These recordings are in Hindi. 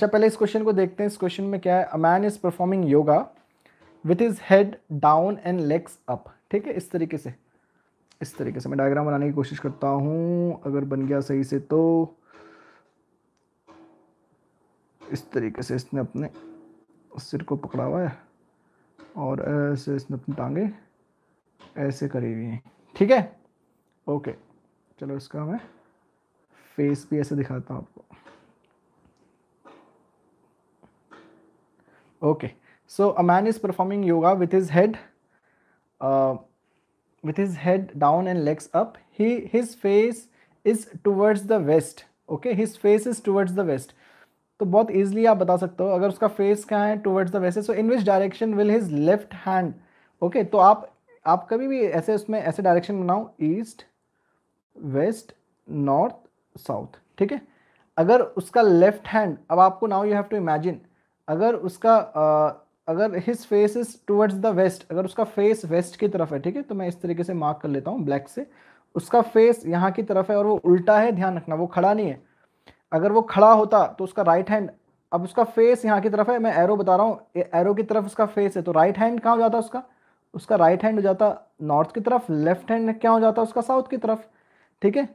अच्छा पहले इस क्वेश्चन को देखते हैं। इस क्वेश्चन में क्या है? A man is performing yoga with is head down and legs up ठीक है? इस तरीके से। इस तरीके से। मैं डायग्राम बनाने की कोशिश करता हूँ। अगर बन गया सही से तो इस तरीके से इसने अपने सिर को पकड़ा हुआ है और ऐसे इसने अपनी टांगे ऐसे करी हुई हैं। ठीक है? ओके। चलो इसका मैं फेस भी ऐसे दिखाता हूँ आपको। Okay so a man is performing yoga with his head with his head down and legs up. He, his face is towards the west. Okay? His face is towards the west. तो बहुत इजीली आप बता सकते हो, अगर उसका फेस क्या है towards the west so in which direction will his left hand okay तो आप आप कभी भी ऐसे उसमें ऐसे डायरेक्शन बनाओ ईस्ट वेस्ट नॉर्थ साउथ ठीक है? अगर उसका लेफ़्ट हैंड अब आपको now you have to imagine अगर उसका uh, अगर his face is towards the west अगर उसका फेस वेस्ट की तरफ़ है ठीक है? तो मैं इस तरीके से मार्क कर लेता हूँ ब्लैक से। उसका फेस यहाँ की तरफ़ है और वो उल्टा है ध्यान रखना वो खड़ा नहीं है। अगर वो खड़ा होता तो उसका राइट हैंड अब उसका फेस यहाँ की तरफ़ है मैं एरो बता रहा हूँ एरो की तरफ़ उसका फेस है तो राइट हैंड कहाँ हो जाता उसका? उसका राइट हैंड हो जाता नॉर्थ की तरफ़ लेफ़्ट हैंड क्या हो जाता उसका? साउथ की तरफ़ ठीक है?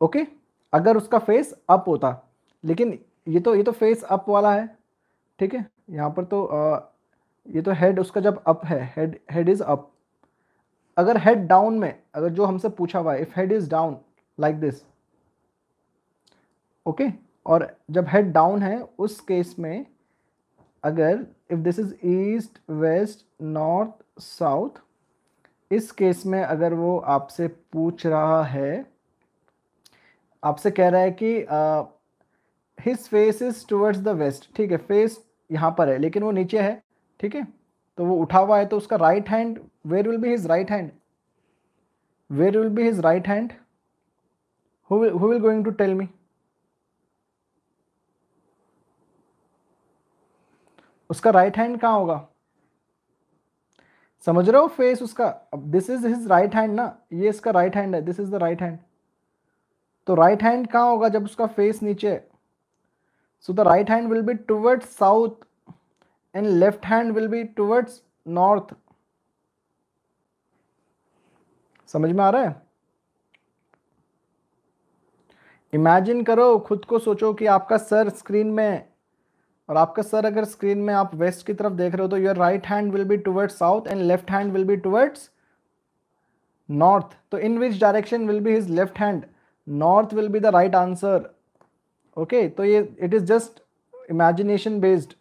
ओके अगर उसका फेस अप होता लेकिन ये तो ये तो फेस अप वाला है। ठीक है? यहाँ पर तो आ, ये तो हेड उसका जब अप है हेड हेड इज़ अप अगर हेड डाउन में अगर जो हमसे पूछा हुआ है if head is down like this okay और जब हेड डाउन है उस केस में अगर if this is east west north south इस केस में अगर वो आपसे पूछ रहा है आपसे कह रहा है कि his face is towards the west ठीक है? फेस यहाँ पर है, लेकिन वो नीचे है, ठीक है? तो वो उठा हुआ है तो उसका right hand where will be his right hand where will be his right hand who will going to tell me उसका राइट हैंड कहाँ होगा? समझ रहे हो फेस उसका? अब this is his right hand ना? ये इसका राइट हैंड है this is the right hand तो राइट हैंड कहाँ होगा जब उसका फेस नीचे है? So the right hand will be towards south and left hand will be towards north समझ में आ रहा है? इमेजिन करो, खुद को सोचो कि आपका सर स्क्रीन में, और आपका सर अगर स्क्रीन में आप वेस्ट की तरफ़ देख रहे हो तो your right hand will be towards south and left hand will be towards north तो in which direction will be his left hand north will be the right answer okay तो ये it is just imagination based